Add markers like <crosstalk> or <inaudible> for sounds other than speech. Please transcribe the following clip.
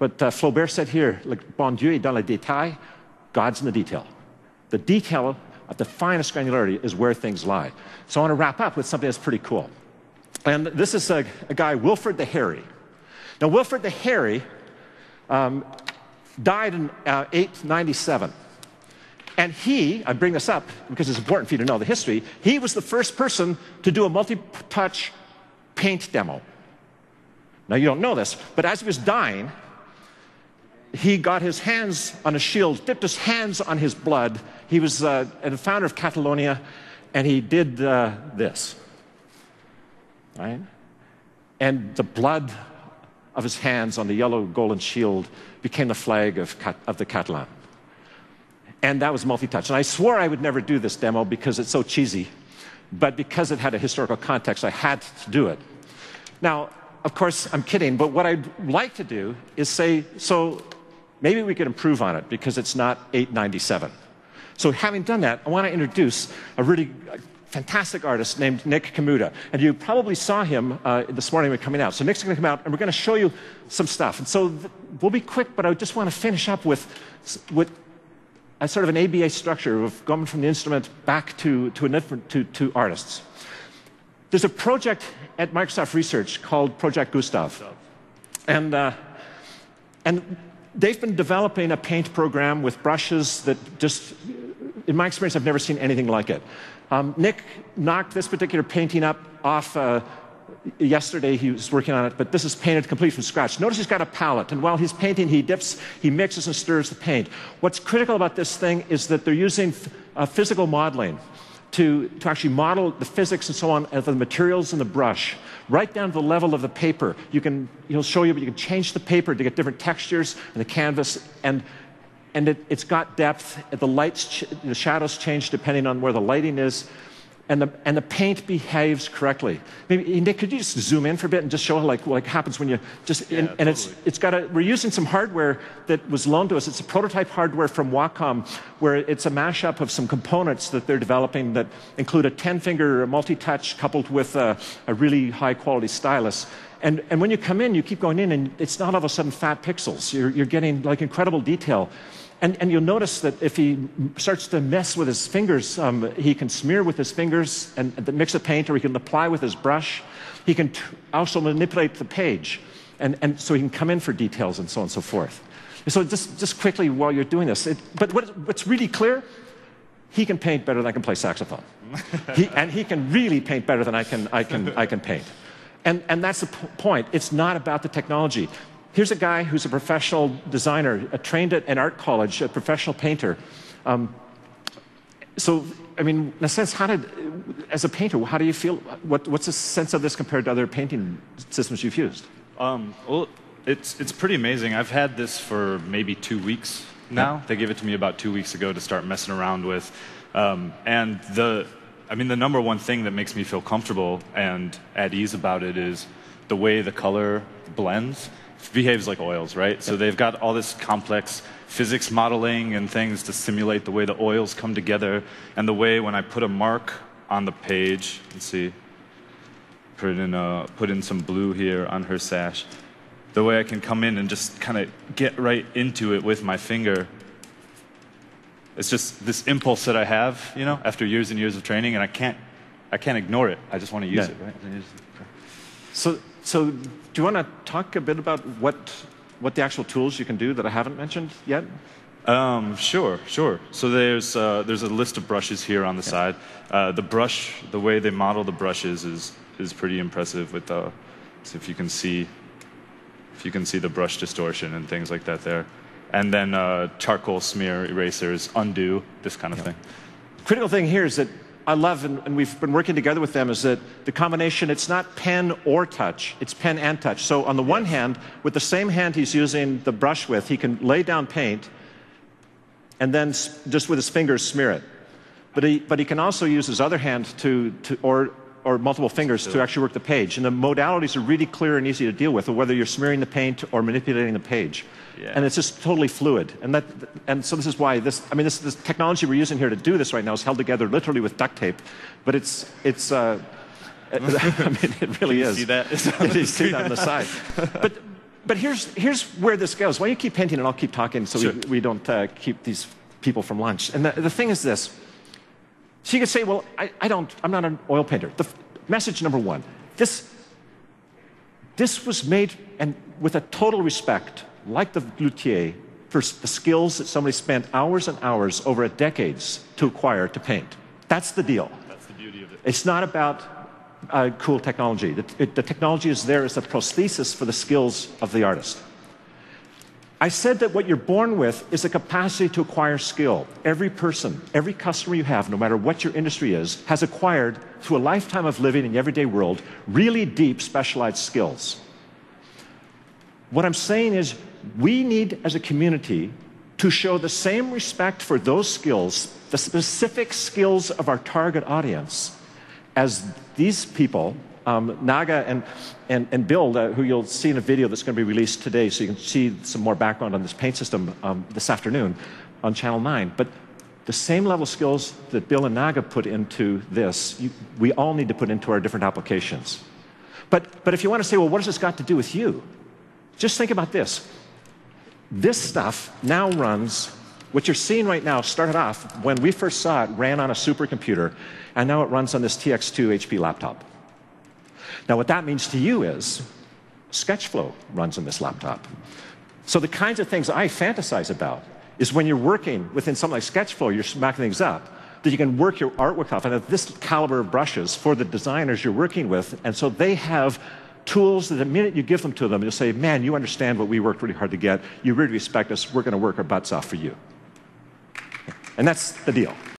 But uh, Flaubert said here, like, bon Dieu est dans le détail, God's in the detail. The detail at the finest granularity is where things lie. So I want to wrap up with something that's pretty cool. And this is a, a guy, Wilfred the Hairy. Now, Wilfred the Hairy um, died in uh, 897. And he, I bring this up because it's important for you to know the history, he was the first person to do a multi touch paint demo. Now, you don't know this, but as he was dying, he got his hands on a shield, dipped his hands on his blood. He was uh, the founder of Catalonia, and he did uh, this. Right? And the blood of his hands on the yellow golden shield became the flag of, of the Catalan. And that was multi touch. And I swore I would never do this demo because it's so cheesy, but because it had a historical context, I had to do it. Now, of course, I'm kidding, but what I'd like to do is say, so maybe we could improve on it because it's not 897. So having done that, I want to introduce a really fantastic artist named Nick Kamuta. And you probably saw him uh, this morning when coming out. So Nick's going to come out and we're going to show you some stuff. And so we'll be quick, but I just want to finish up with, with a sort of an ABA structure of going from the instrument back to, to, different, to, to artists. There's a project at Microsoft Research called Project Gustav. And, uh, and they've been developing a paint program with brushes that just, in my experience, I've never seen anything like it. Um, Nick knocked this particular painting up off uh, yesterday. He was working on it, but this is painted complete from scratch. Notice he's got a palette, and while he's painting, he dips, he mixes and stirs the paint. What's critical about this thing is that they're using uh, physical modeling to, to actually model the physics and so on of the materials in the brush, right down to the level of the paper. You can, he'll show you, but you can change the paper to get different textures and the canvas, and, and it, has got depth. The lights, the shadows change depending on where the lighting is and the, and the paint behaves correctly. Maybe, Nick, could you just zoom in for a bit and just show like what happens when you just, yeah, and, totally. and, it's, it's got a, we're using some hardware that was loaned to us. It's a prototype hardware from Wacom where it's a mashup of some components that they're developing that include a 10 finger multi-touch coupled with a, a really high quality stylus. And, and when you come in, you keep going in and it's not all of a sudden fat pixels. You're, you're getting like incredible detail. And, and you'll notice that if he starts to mess with his fingers, um, he can smear with his fingers and, and mix a paint, or he can apply with his brush. He can also manipulate the page, and, and so he can come in for details and so on and so forth. so just, just quickly while you're doing this, it, but what, what's really clear, he can paint better than I can play saxophone. <laughs> he, and he can really paint better than I can, I can, I can paint. And, and that's the point. It's not about the technology. Here's a guy who's a professional designer, a trained at an art college, a professional painter. Um, so, I mean, in a sense, how did, as a painter, how do you feel? What, what's the sense of this compared to other painting systems you've used? Um, well, it's, it's pretty amazing. I've had this for maybe two weeks now. Yeah. They gave it to me about two weeks ago to start messing around with. Um, and the, I mean, the number one thing that makes me feel comfortable and at ease about it is the way the color blends behaves like oils, right? So they've got all this complex physics modeling and things to simulate the way the oils come together and the way when I put a mark on the page, let's see, put in, a, put in some blue here on her sash, the way I can come in and just kind of get right into it with my finger. It's just this impulse that I have, you know, after years and years of training, and I can't, I can't ignore it. I just want to use it, right? So, so do you want to talk a bit about what, what the actual tools you can do that I haven't mentioned yet? Um, sure, sure. So there's, uh, there's a list of brushes here on the yeah. side. Uh, the brush, the way they model the brushes is, is pretty impressive with the, so if you can see, if you can see the brush distortion and things like that there. And then uh, charcoal smear erasers, undo, this kind of yeah. thing. Critical thing here is that I love, and, and, we've been working together with them, is that the combination, it's not pen or touch, it's pen and touch. So on the one hand, with the same hand he's using the brush with, he can lay down paint and then just with his fingers smear it. But he, but he can also use his other hand to, to or, or multiple fingers to actually work the page. And the modalities are really clear and easy to deal with, whether you're smearing the paint or manipulating the page. Yeah. And it's just totally fluid. And, that, and so this is why this, I mean, this, this technology we're using here to do this right now is held together literally with duct tape. But it's, it's uh, <laughs> I mean, it really is. See that? <laughs> is see that on the side. But, but here's, here's where this goes. Why don't you keep painting and I'll keep talking so Sure. we, we don't uh, keep these people from lunch. And the, the thing is this. So you could say, well, I, I don't, I'm not an oil painter. The f- message number one, this, this was made and with a total respect, like the luthier, for the skills that somebody spent hours and hours over decades to acquire to paint. That's the deal. That's the beauty of it. It's not about uh, cool technology. The, it, the technology is there as a prosthesis for the skills of the artist. I said that what you're born with is a capacity to acquire skill. Every person, every customer you have, no matter what your industry is, has acquired through a lifetime of living in the everyday world really deep specialized skills. What I'm saying is, we need as a community to show the same respect for those skills, the specific skills of our target audience, as these people, um, Naga and, and, and Bill, uh, who you'll see in a video that's going to be released today, so you can see some more background on this paint system um, this afternoon on Channel 9. But the same level of skills that Bill and Naga put into this, you, we all need to put into our different applications. But, but if you want to say, well, what has this got to do with you? Just think about this. This stuff now runs, what you're seeing right now started off when we first saw it, ran on a supercomputer, and now it runs on this TX2 HP laptop. Now, what that means to you is SketchFlow runs on this laptop. So, the kinds of things I fantasize about is when you're working within something like SketchFlow, you're smacking things up, that you can work your artwork off and have this caliber of brushes for the designers you're working with. And so they have tools that the minute you give them to them, you'll say, Man, you understand what we worked really hard to get. You really respect us. We're going to work our butts off for you. And that's the deal.